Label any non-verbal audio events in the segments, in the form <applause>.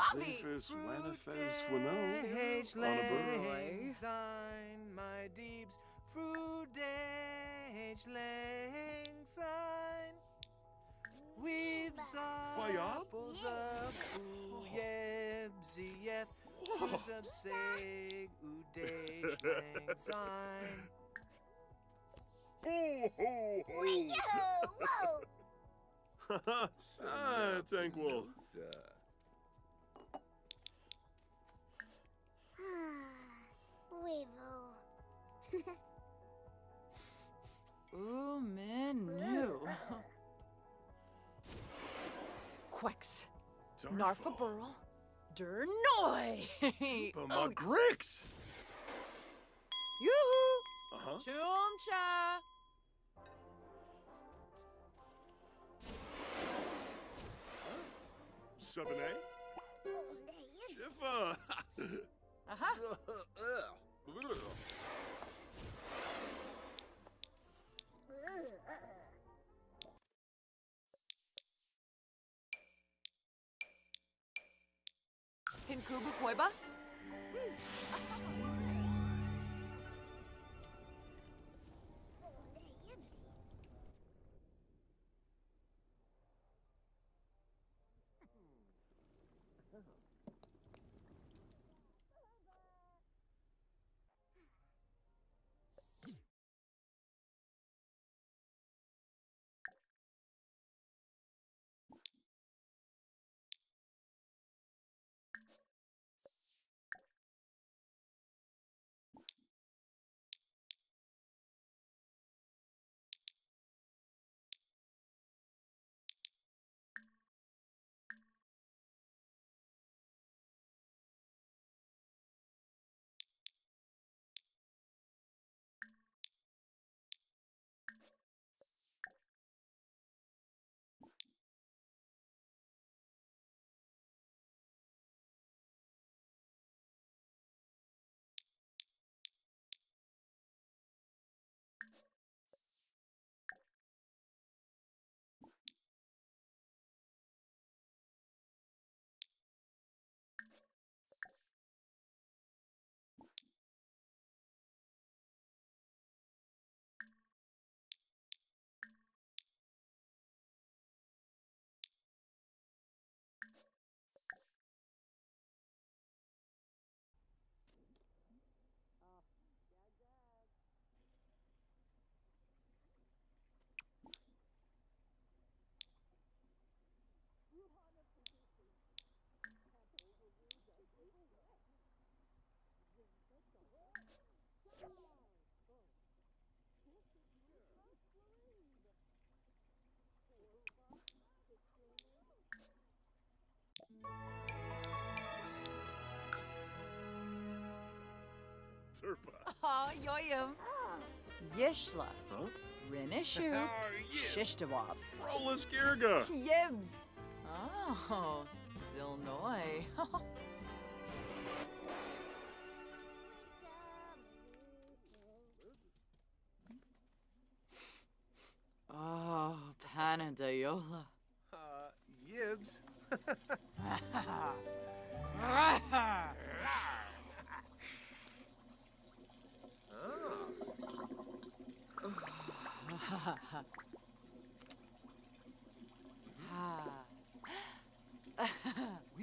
Wabi. Cephas, Wanifes, Wano. Fruitage On a bird. lang my deeps. Fruitage lang syne. Weaves Fayab? apples up, ooh, yebsy yep. Up, say, udage lang syne. Ho, ho, ho! Yo, whoa. ah, <laughs> Tankwell. Quex. Narfa Burl. Der Noi. Pama <laughs> Grix! Yoo-hoo. Uh-huh. Chumcha. Seven A? Oh, there you Jiffa! Aha. Pinkubu Koiba. Turpa. Ah, yoyum. Yishla. Huh? Rinishu. yeah. Shishtawab. Frolis Girga. Yibs. Oh, Zilnoy. <laughs> oh, Panadayola. Uh, Yibs. <laughs>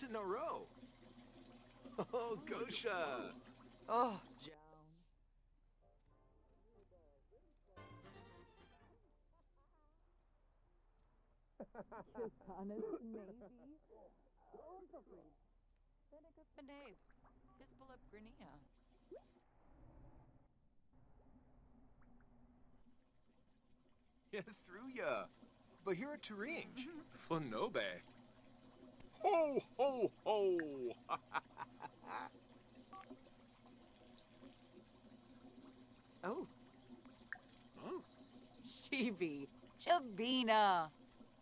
We's in a row. Oh, Gosha. oh. Honest, maybe. Seneca Benabe. Hisbalip Grania. Yeah, through ya. Bahira Turinge. Mm-hmm. Flanobe. Ho, ho, ho! <laughs> Oh, Huh? Shibi. Chabina.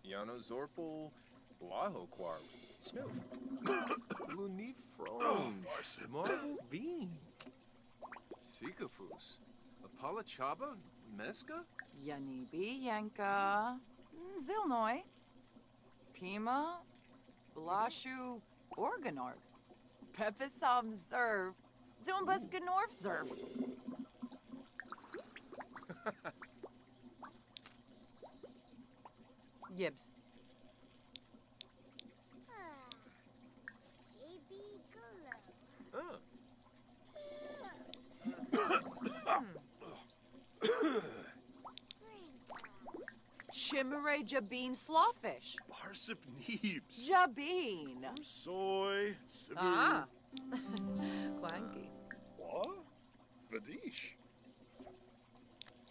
Yano Zorpal. Blahoquar. Snoof. <coughs> Lunif Oh, Frone. Marble Bean. Sikafus. Apalachaba, Meska? Yanibi Yanka. Mm, Zilnoy. Pima. Blashu. Organorg. Peppisom Zerv. Zumbas Gnorf Zerv. <laughs> Yibs. Ah. JB Gullo. Huh. Brinka. Chimere Jabeen Slawfish. Barsip Neebs. Jabeen. Soy. Sibiru. Ah. <laughs> Clanky. What? Vadish.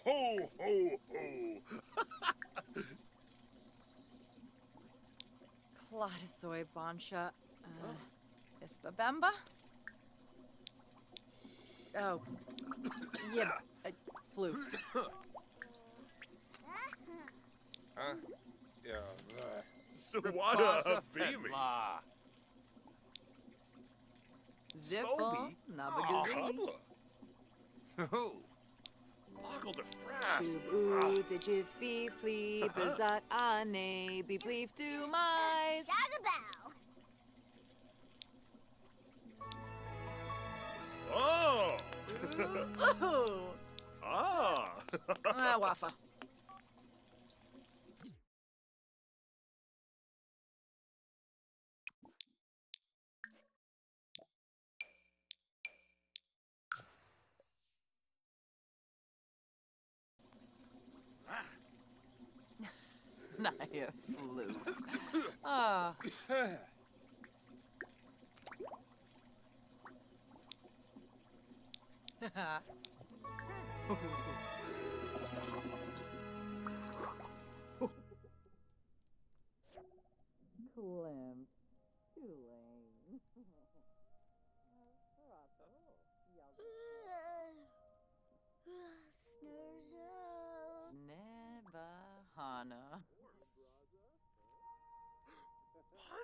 Ho, ho, ho. <laughs> Cladosoy Bonsha. Uh, Ispabemba? <coughs> Oh. Yibs. Uh, fluke. Huh? Yeah. Sawada Femi. Fema. Ziffle. Spoby? Nabagazi. Oh. Loggle de Frast. Shubu de jiffy flea bazat ane be bleef do mais. Shagabow. Oh. Oh, <laughs> Ah. <laughs> ah, wafa. Naya flew. Ah. Clem. Tulane. Snurzo. Nebahana.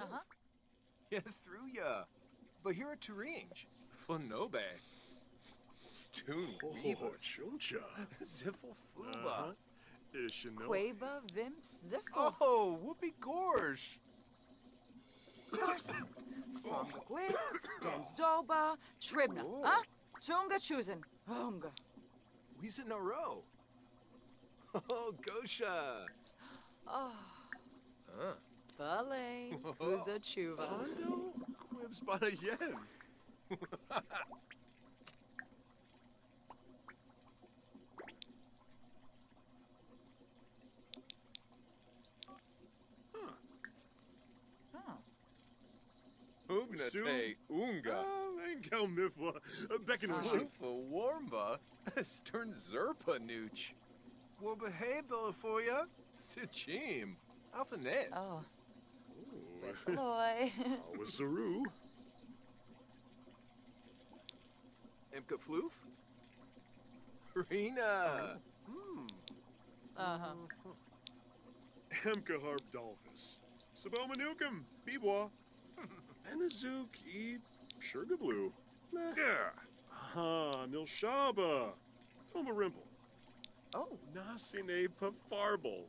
Uh-huh. <laughs> Yeah, through ya. Bahira Turinge. Flanobe. Stoon Oh, Weavers. chuncha. Ziffle Fuba. Uh-huh. Ishino. Quaba Vimps Ziffle. Oh, Whoopi Gorge. Garson. <coughs> Fromgwis. Densdoba. Tribna. Oh. Huh? Tunga Chusen. Unga. We's in a row. <laughs> Oh, Gosha. Oh. Huh. Ballet. <laughs> Who's a chuva? Hondo. Quibs bada yen. Oh. Ubnate Unga. Ain't gal mifwa. Beckin. Willie. Lufa Warmba. <laughs> Stern Zerpa Nooch. Wobaheba for ya. Sichim. Alphanes. Oh. Ooh. Loy. Awasaru. Imka Floof. Rena. Hmm. Uh-huh. Hemka Harp Dolphus. Sabomanukum. Bibwa. <laughs> Anazuk E. Sugarblue. Yeah. Ha, Nilshaba. Tomarimple. Oh. Nasine Pafarble.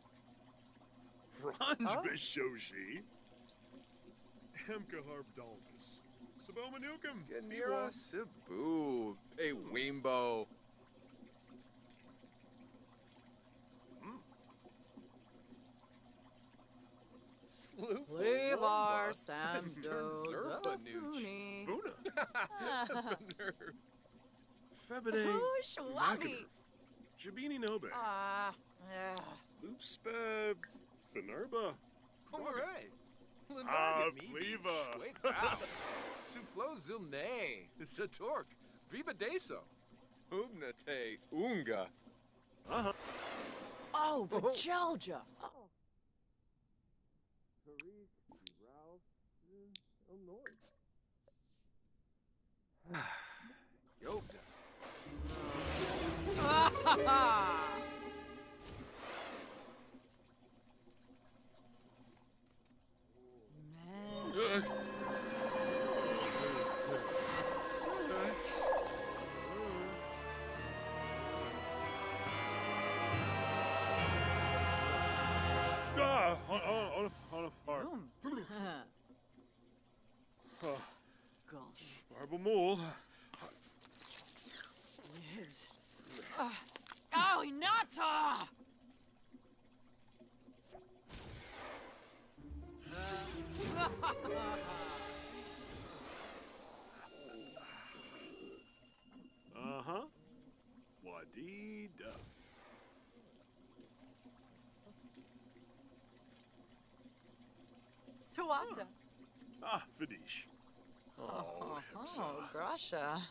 Franj Oh. Bishoshi. Hemka Harp Dolphus. Sabomanukum. Ganira Cebu. A Wimbo. Sloop. Levar Stern Samdo Dafuni. Buna. Febine. Oh, Schwabi. Jabini Nobe. Ah. yeah. Loopspeb. Fenerba. All right. Ah, Lenarga me, Pleva. Schweit Bow. Soufflo Zilne. Satork. Viva Deso. Ugnate Unga. Uh-huh. Oh, the Jelja. Oh. Ralph, Illinois. <sighs> Yoga. <laughs> <laughs> Uh, ow, Hinata! Uh huh. Wadida. Sawata. Ah, Vidish. Oh, Oh, Hepsa. Grasha.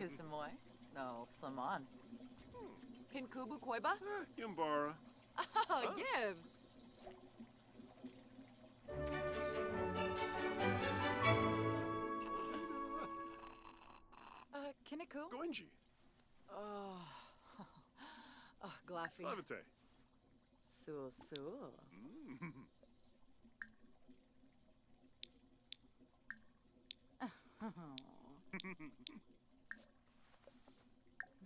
Kisamoy? No, Flamon. Pinkubu Koiba? Eh, Yumbara. Oh, Gibbs. <laughs> Uh, Kiniku? Goenji. Oh. <laughs> Oh, Glaffy. Levite. Sul Sul. Mm. <laughs>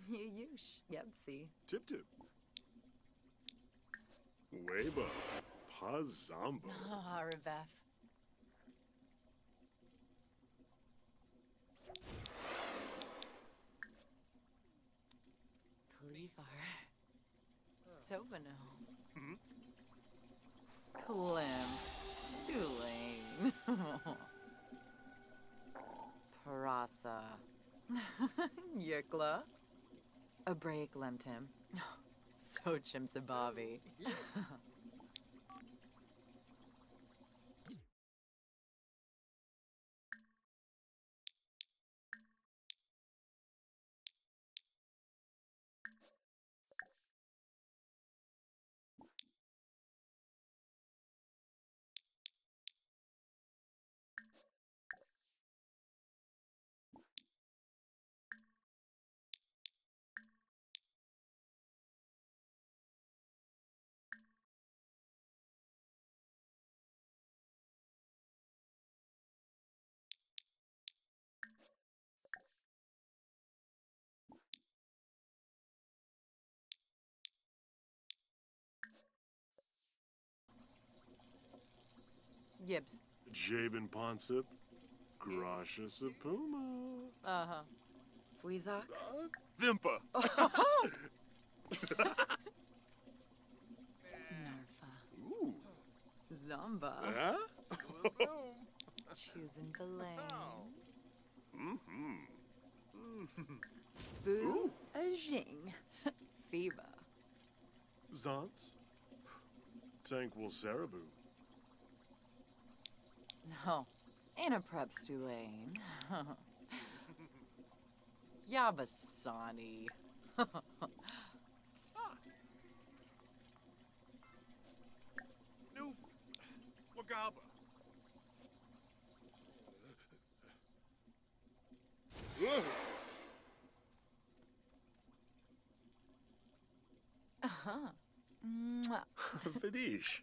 <laughs> Yush. Yepsy. Tip tip. Weba. Pazamba. Ah, Rebeth. Cleaver. Tobano. Mhm. Clem. Tulane. Parasa. <laughs> Yikla. A break lemtim. <laughs> So chimsabavi. <laughs> Gibbs. Jabin Ponsip. Grasha Sapuma. Uh huh. Fuizak. Uh, Vimpa. Narfa. Ooh. Zomba. Huh? Choosing the lane. Mm-hmm. Boo. Ooh. A Jing. Fiba. Zants. No. Ain't a preps too lane. <laughs> Yabasani. <laughs> New Wagaba. Uh-huh. Mwah. <laughs> Vidish.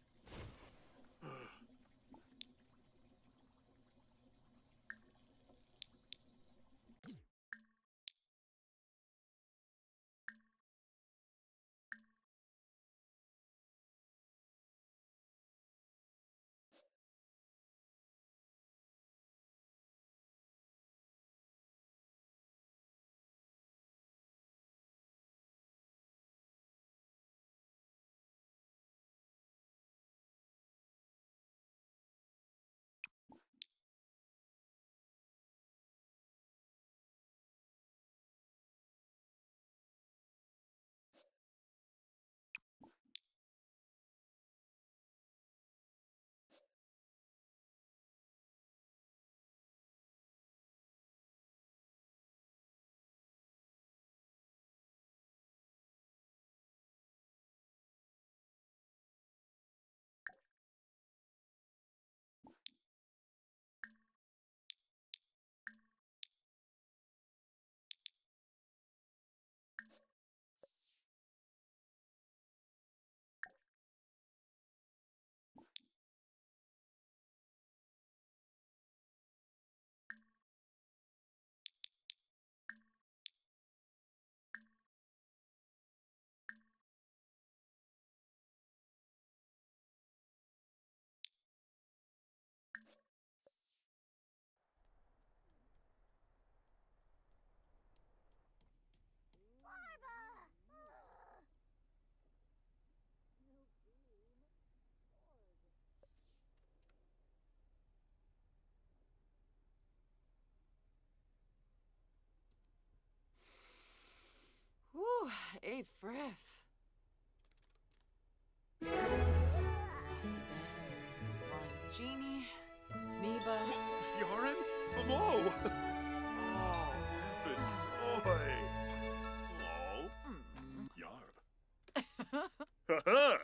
Hey, Frith. Smith, Mongini, Smeeba. Yorin? Mo! Oh, effing Ha ha!